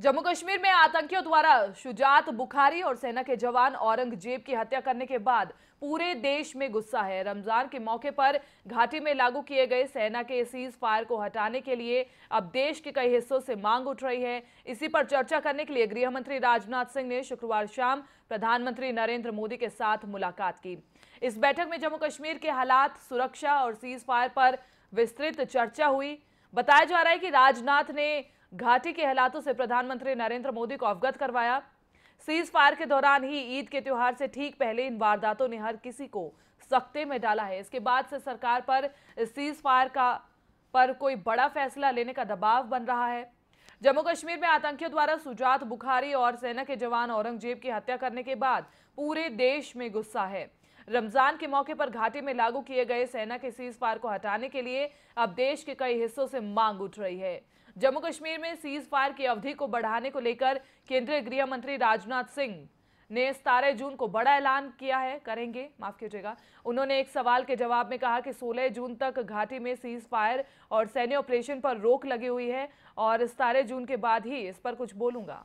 जम्मू कश्मीर में आतंकियों द्वारा शुजात बुखारी और सेना के जवान औरंगज़ेब की हत्या करने के बाद पूरे देश में गुस्सा है। रमज़ान के मौके पर घाटी में लागू किए गए सेना के सीज फायर को हटाने के लिए अब देश के कई हिस्सों से मांग उठ रही है। इसी पर चर्चा करने के लिए गृह मंत्री राजनाथ सिंह ने शुक्रवार शाम प्रधानमंत्री नरेंद्र मोदी के साथ मुलाकात की। इस बैठक में जम्मू कश्मीर के हालात, सुरक्षा और सीज फायर पर विस्तृत चर्चा हुई। बताया जा रहा है कि राजनाथ ने घाटी के हालातों से प्रधानमंत्री नरेंद्र मोदी को अवगत करवाया। सीज फायर के दौरान ही ईद के त्योहार से ठीक पहले इन वारदातों ने हर किसी को सख्ते में डाला है। इसके बाद से सरकार पर सीज फायर का, पर कोई बड़ा फैसला लेने का दबाव बन रहा है। जम्मू कश्मीर में आतंकियों द्वारा सुजात बुखारी और सेना के जवान औरंगज़ेब की हत्या करने के बाद पूरे देश में गुस्सा है। रमज़ान के मौके पर घाटी में लागू किए गए सेना के सीज फायर को हटाने के लिए अब देश के कई हिस्सों से मांग उठ रही है। जम्मू कश्मीर में सीज फायर की अवधि को बढ़ाने को लेकर केंद्रीय गृह मंत्री राजनाथ सिंह ने सतारह जून को बड़ा ऐलान किया है। करेंगे? माफ़ कीजिएगा। उन्होंने एक सवाल के जवाब में कहा कि 16 जून तक घाटी में सीज फायर और सैन्य ऑपरेशन पर रोक लगी हुई है और सतारह जून के बाद ही इस पर कुछ बोलूँगा।